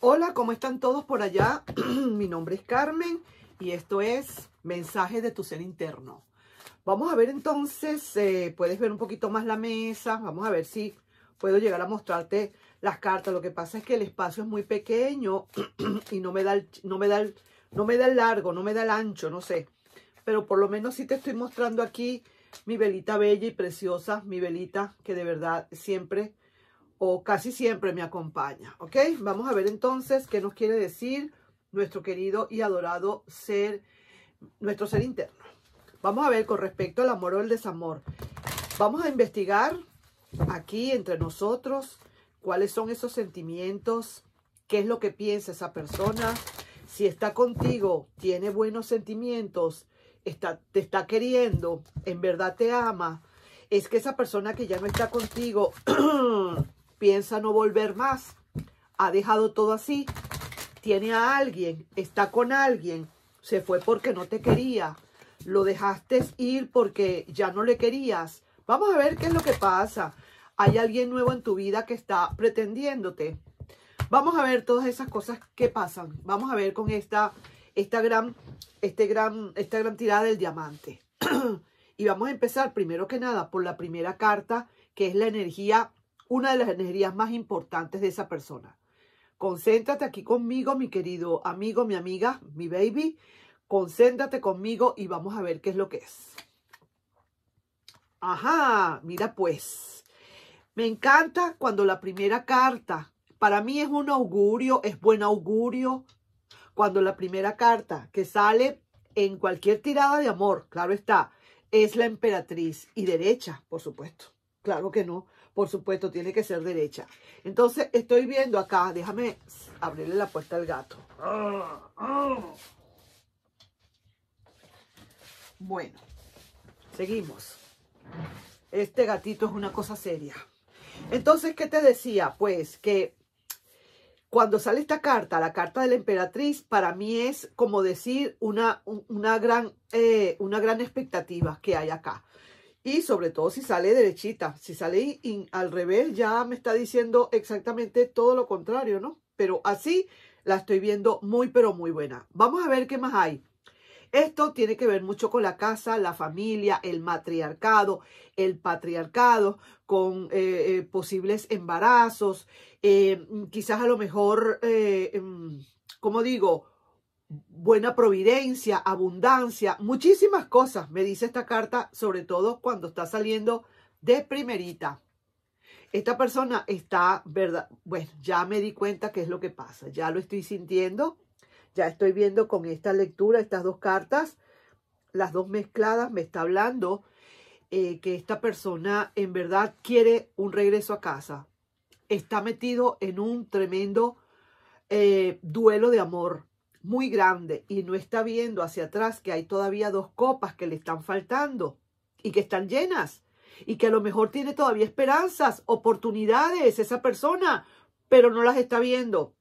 Hola, ¿cómo están todos por allá? Mi nombre es Carmen y esto es Mensaje de tu Ser Interno. Vamos a ver entonces, eh, puedes ver un poquito más la mesa, vamos a ver si puedo llegar a mostrarte las cartas. Lo que pasa es que el espacio es muy pequeño y no me da el, no me da no me da el largo, no me da el ancho, no sé. Pero por lo menos sí te estoy mostrando aquí mi velita bella y preciosa, mi velita que de verdad siempre o casi siempre me acompaña, ¿ok? Vamos a ver entonces qué nos quiere decir nuestro querido y adorado ser, nuestro ser interno. Vamos a ver con respecto al amor o el desamor. Vamos a investigar aquí entre nosotros cuáles son esos sentimientos, qué es lo que piensa esa persona, si está contigo, tiene buenos sentimientos, te está queriendo, en verdad te ama, es que esa persona que ya no está contigo piensa no volver más, ha dejado todo así, tiene a alguien, está con alguien, se fue porque no te quería, lo dejaste ir porque ya no le querías. Vamos a ver qué es lo que pasa. Hay alguien nuevo en tu vida que está pretendiéndote. Vamos a ver todas esas cosas que pasan. Vamos a ver con esta, esta, gran, este gran, esta gran tirada del diamante. y vamos a empezar primero que nada por la primera carta, que es la energía una de las energías más importantes de esa persona. Concéntrate aquí conmigo, mi querido amigo, mi amiga, mi baby. Concéntrate conmigo y vamos a ver qué es lo que es. Ajá, mira pues. Me encanta cuando la primera carta, para mí es un augurio, es buen augurio, cuando la primera carta que sale en cualquier tirada de amor, claro está, es la emperatriz y derecha, por supuesto. Claro que no por supuesto, tiene que ser derecha. Entonces, estoy viendo acá, déjame abrirle la puerta al gato. Bueno, seguimos. Este gatito es una cosa seria. Entonces, ¿qué te decía? Pues que cuando sale esta carta, la carta de la emperatriz, para mí es como decir una, una, gran, eh, una gran expectativa que hay acá. Y sobre todo si sale derechita. Si sale al revés, ya me está diciendo exactamente todo lo contrario, ¿no? Pero así la estoy viendo muy, pero muy buena. Vamos a ver qué más hay. Esto tiene que ver mucho con la casa, la familia, el matriarcado, el patriarcado, con eh, eh, posibles embarazos, eh, quizás a lo mejor, em, como digo, buena providencia, abundancia, muchísimas cosas, me dice esta carta, sobre todo cuando está saliendo de primerita. Esta persona está, verdad, bueno, ya me di cuenta qué es lo que pasa, ya lo estoy sintiendo, ya estoy viendo con esta lectura, estas dos cartas, las dos mezcladas, me está hablando eh, que esta persona en verdad quiere un regreso a casa. Está metido en un tremendo eh, duelo de amor muy grande y no está viendo hacia atrás que hay todavía dos copas que le están faltando y que están llenas y que a lo mejor tiene todavía esperanzas, oportunidades esa persona, pero no las está viendo.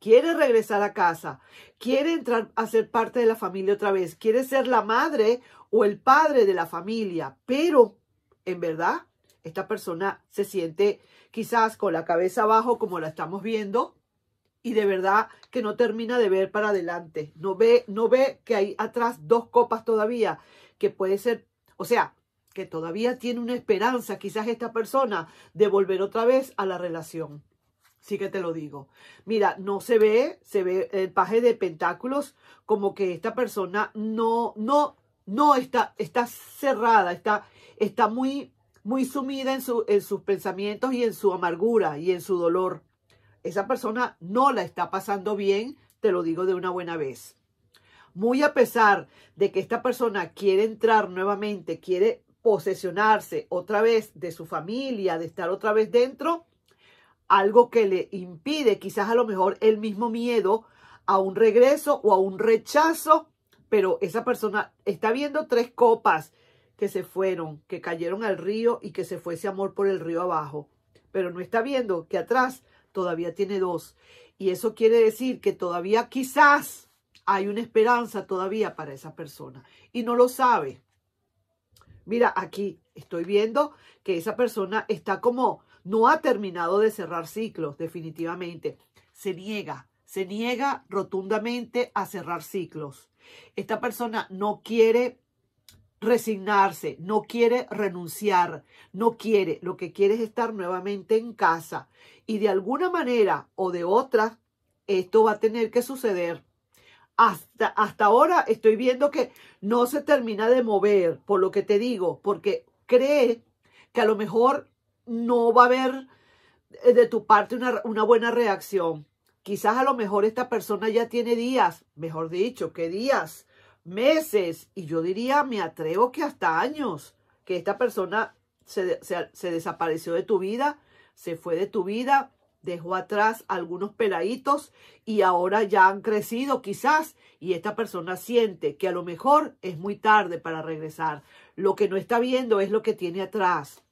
Quiere regresar a casa, quiere entrar a ser parte de la familia otra vez, quiere ser la madre o el padre de la familia, pero en verdad esta persona se siente quizás con la cabeza abajo como la estamos viendo, y de verdad que no termina de ver para adelante. No ve, no ve que hay atrás dos copas todavía, que puede ser, o sea, que todavía tiene una esperanza, quizás esta persona, de volver otra vez a la relación. Sí que te lo digo. Mira, no se ve, se ve el paje de pentáculos como que esta persona no, no, no está, está cerrada, está, está muy, muy sumida en, su, en sus pensamientos y en su amargura y en su dolor esa persona no la está pasando bien, te lo digo de una buena vez. Muy a pesar de que esta persona quiere entrar nuevamente, quiere posesionarse otra vez de su familia, de estar otra vez dentro, algo que le impide quizás a lo mejor el mismo miedo a un regreso o a un rechazo, pero esa persona está viendo tres copas que se fueron, que cayeron al río y que se fue ese amor por el río abajo, pero no está viendo que atrás todavía tiene dos. Y eso quiere decir que todavía quizás hay una esperanza todavía para esa persona. Y no lo sabe. Mira, aquí Estoy viendo que esa persona está como, no ha terminado de cerrar ciclos, definitivamente. Se niega, se niega rotundamente a cerrar ciclos. Esta persona no quiere resignarse, no quiere renunciar, no quiere, lo que quiere es estar nuevamente en casa. Y de alguna manera o de otra, esto va a tener que suceder. Hasta, hasta ahora estoy viendo que no se termina de mover, por lo que te digo, porque cree que a lo mejor no va a haber eh, de tu parte una, una buena reacción. Quizás a lo mejor esta persona ya tiene días, mejor dicho, que días meses y yo diría, me atrevo que hasta años, que esta persona se, se, desapareció de tu vida, se fue de tu vida, dejó atrás algunos peladitos y ahora ya han crecido quizás y esta persona siente que a lo mejor es muy tarde para regresar. Lo que no está viendo es lo que tiene atrás.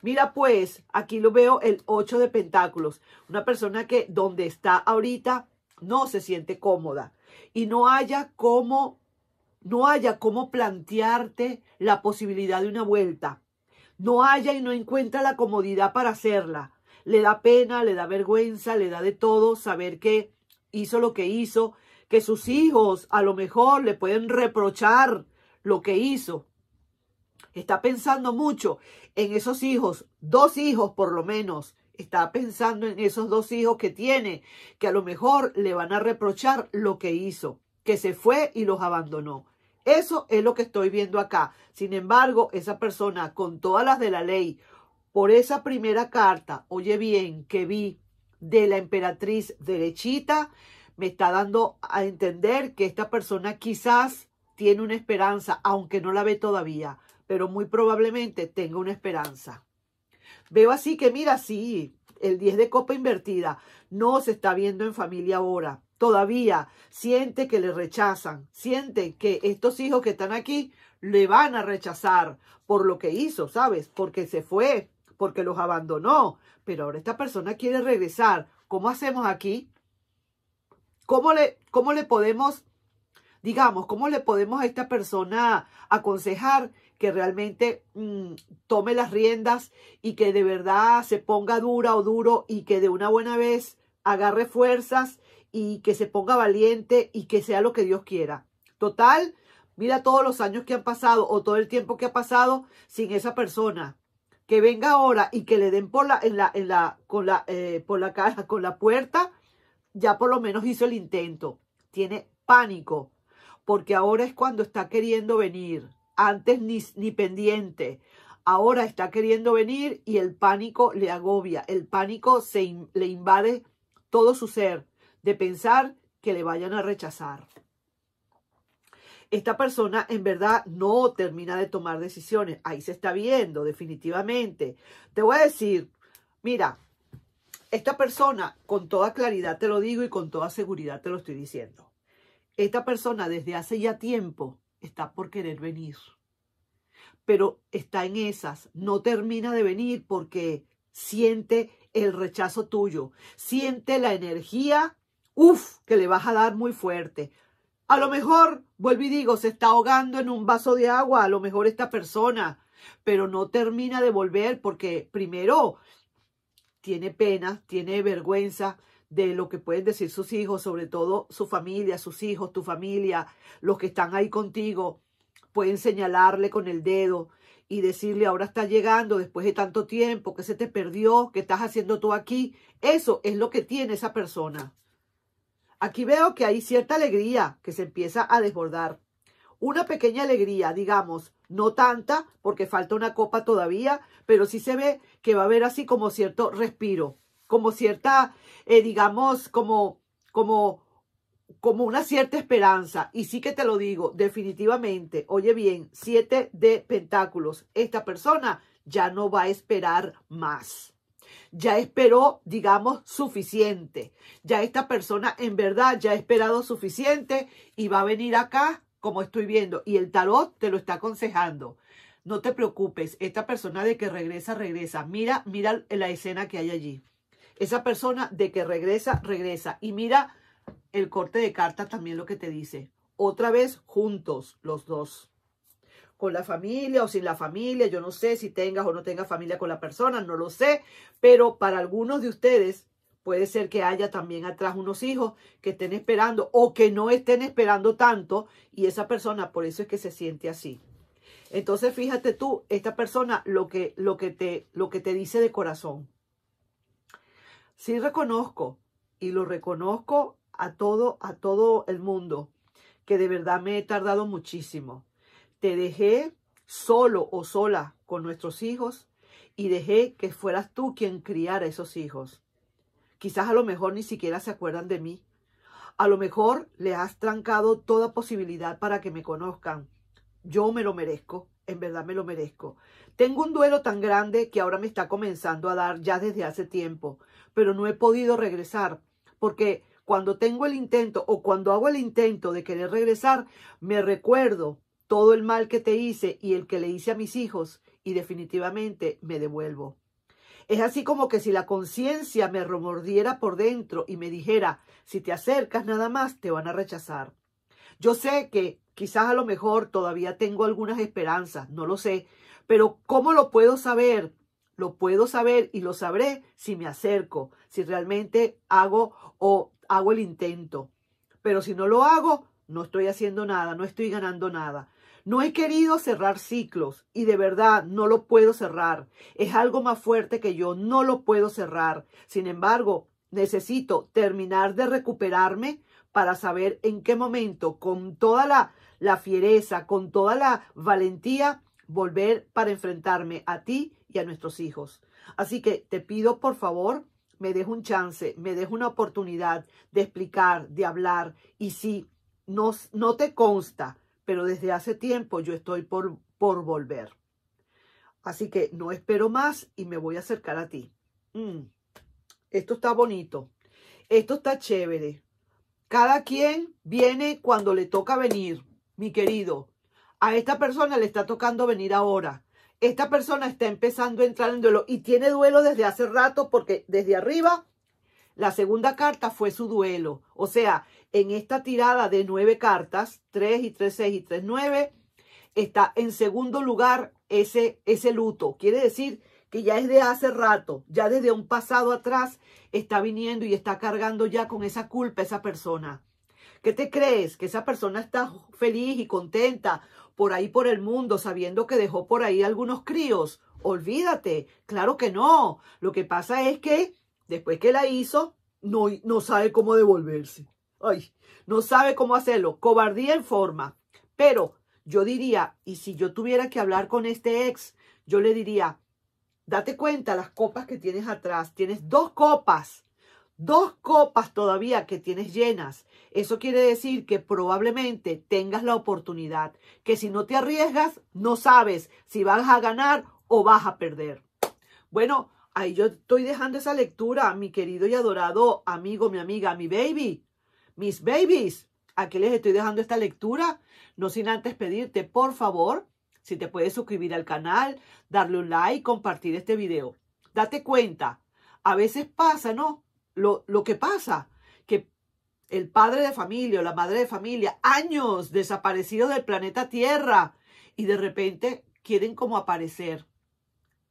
Mira pues, aquí lo veo el 8 de pentáculos. Una persona que donde está ahorita no se siente cómoda y no haya cómo, no haya cómo plantearte la posibilidad de una vuelta. No haya y no encuentra la comodidad para hacerla. Le da pena, le da vergüenza, le da de todo saber que hizo lo que hizo, que sus hijos a lo mejor le pueden reprochar lo que hizo. Está pensando mucho en esos hijos, dos hijos por lo menos, está pensando en esos dos hijos que tiene, que a lo mejor le van a reprochar lo que hizo, que se fue y los abandonó. Eso es lo que estoy viendo acá. Sin embargo, esa persona con todas las de la ley, por esa primera carta, oye bien, que vi de la emperatriz derechita, me está dando a entender que esta persona quizás tiene una esperanza, aunque no la ve todavía, pero muy probablemente tenga una esperanza. Veo así que, mira, sí, el 10 de copa invertida no se está viendo en familia ahora. Todavía siente que le rechazan, siente que estos hijos que están aquí le van a rechazar por lo que hizo, ¿sabes? Porque se fue, porque los abandonó. Pero ahora esta persona quiere regresar. ¿Cómo hacemos aquí? ¿Cómo le, cómo le podemos, digamos, cómo le podemos a esta persona aconsejar que realmente mm, tome las riendas y que de verdad se ponga dura o duro y que de una buena vez agarre fuerzas y que se ponga valiente y que sea lo que Dios quiera. Total, mira todos los años que han pasado o todo el tiempo que ha pasado sin esa persona. Que venga ahora y que le den por la, en la, en la, con la, eh, por la cara, con la puerta, ya por lo menos hizo el intento. Tiene pánico, porque ahora es cuando está queriendo venir antes ni, pendiente. Ahora está queriendo venir y el pánico le agobia. El pánico se, le invade todo su ser de pensar que le vayan a rechazar. Esta persona en verdad no termina de tomar decisiones. Ahí se está viendo definitivamente. Te voy a decir, mira, esta persona con toda claridad te lo digo y con toda seguridad te lo estoy diciendo. Esta persona desde hace ya tiempo está por querer venir. Pero está en esas, no termina de venir porque siente el rechazo tuyo, siente la energía, uff, que le vas a dar muy fuerte. A lo mejor, vuelvo y digo, se está ahogando en un vaso de agua, a lo mejor esta persona, pero no termina de volver porque primero tiene pena, tiene vergüenza, de lo que pueden decir sus hijos, sobre todo su familia, sus hijos, tu familia, los que están ahí contigo, pueden señalarle con el dedo y decirle ahora está llegando después de tanto tiempo, que se te perdió, que estás haciendo tú aquí. Eso es lo que tiene esa persona. Aquí veo que hay cierta alegría que se empieza a desbordar. Una pequeña alegría, digamos, no tanta porque falta una copa todavía, pero sí se ve que va a haber así como cierto respiro como cierta, eh, digamos, como, como, como una cierta esperanza. Y sí que te lo digo, definitivamente, oye bien, siete de pentáculos. Esta persona ya no va a esperar más. Ya esperó, digamos, suficiente. Ya esta persona en verdad ya ha esperado suficiente y va a venir acá, como estoy viendo. Y el tarot te lo está aconsejando. No te preocupes, esta persona de que regresa, regresa. Mira, mira la escena que hay allí. Esa persona de que regresa, regresa. Y mira el corte de carta también lo que te dice. Otra vez juntos los dos. con la familia o sin la familia. Yo no sé si tengas o no tengas familia con la persona, no lo sé. Pero para algunos de ustedes puede ser que haya también atrás unos hijos que estén esperando o que no estén esperando tanto y esa persona por eso es que se siente así. Entonces fíjate tú, esta persona lo que, lo que, te, lo que te dice de corazón. Sí reconozco y lo reconozco a todo, a todo el mundo que de verdad me he tardado muchísimo. Te dejé solo o sola con nuestros hijos y dejé que fueras tú quien criara esos hijos. Quizás a lo mejor ni siquiera se acuerdan de mí. A lo mejor le has trancado toda posibilidad para que me conozcan. Yo me lo merezco, en verdad me lo merezco. Tengo un duelo tan grande que ahora me está comenzando a dar ya desde hace tiempo, pero no he podido regresar porque cuando tengo el intento o cuando hago el intento de querer regresar, me recuerdo todo el mal que te hice y el que le hice a mis hijos y definitivamente me devuelvo. Es así como que si la conciencia me remordiera por dentro y me dijera, si te acercas nada más, te van a rechazar. Yo sé que quizás a lo mejor todavía tengo algunas esperanzas, no lo sé, pero ¿cómo lo puedo saber? Lo puedo saber y lo sabré si me acerco, si realmente hago o hago el intento. Pero si no lo hago, no estoy haciendo nada, no estoy ganando nada. No he querido cerrar ciclos y de verdad no lo puedo cerrar. Es algo más fuerte que yo, no lo puedo cerrar. Sin embargo, necesito terminar de recuperarme para saber en qué momento, con toda la, la fiereza, con toda la valentía, volver para enfrentarme a ti y a nuestros hijos. Así que te pido por favor me dejo un chance, me dejo una oportunidad de explicar, de hablar. Y si no, no te consta, pero desde hace tiempo yo estoy por, por volver. Así que no espero más y me voy a acercar a ti. Mm, esto está bonito. Esto está chévere. Cada quien viene cuando le toca venir, mi querido. A esta persona le está tocando venir ahora esta persona está empezando a entrar en duelo y tiene duelo desde hace rato porque desde arriba la segunda carta fue su duelo. O sea, en esta tirada de nueve cartas, tres y tres, seis y tres, nueve, está en segundo lugar ese, ese luto. Quiere decir que ya es de hace rato, ya desde un pasado atrás está viniendo y está cargando ya con esa culpa esa persona. ¿Qué te crees? Que esa persona está feliz y contenta por ahí por el mundo sabiendo que dejó por ahí algunos críos. Olvídate, claro que no. Lo que pasa es que después que la hizo, no, no sabe cómo devolverse. Ay, no sabe cómo hacerlo. Cobardía en forma. Pero yo diría, y si yo tuviera que hablar con este ex, yo le diría, date cuenta las copas que tienes atrás. Tienes dos copas dos copas todavía que tienes llenas. Eso quiere decir que probablemente tengas la oportunidad, que si no te arriesgas, no sabes si vas a ganar o vas a perder. Bueno, ahí yo estoy dejando esa lectura, mi querido y adorado amigo, mi amiga, mi baby, mis babies. Aquí les estoy dejando esta lectura, no sin antes pedirte, por favor, si te puedes suscribir al canal, darle un like, compartir este video. Date cuenta, a veces pasa, ¿no? Lo, que pasa, que el padre de familia o la madre de familia, años desaparecidos del planeta Tierra, y de repente quieren como aparecer.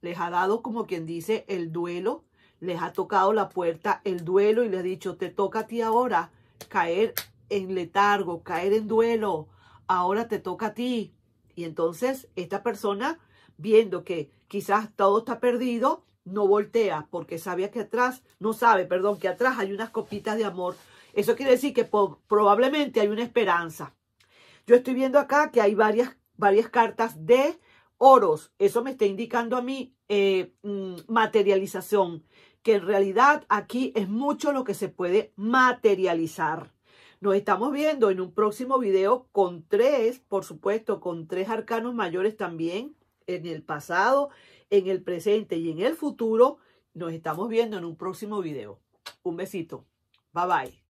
Les ha dado, como quien dice, el duelo, les ha tocado la puerta el duelo y les ha dicho, te toca a ti ahora caer en letargo, caer en duelo, ahora te toca a ti. Y entonces esta persona, viendo que quizás todo está perdido, no voltea porque sabe que atrás, no sabe, perdón, que atrás hay unas copitas de amor. Eso quiere decir que probablemente hay una esperanza. Yo estoy viendo acá que hay varias, varias cartas de oros. Eso me está indicando a mí eh, mm, materialización, que en realidad aquí es mucho lo que se puede materializar. Nos estamos viendo en un próximo video con tres, por supuesto, con tres arcanos mayores también en el pasado en el presente y en el futuro. Nos estamos viendo en un próximo video. Un besito. Bye bye.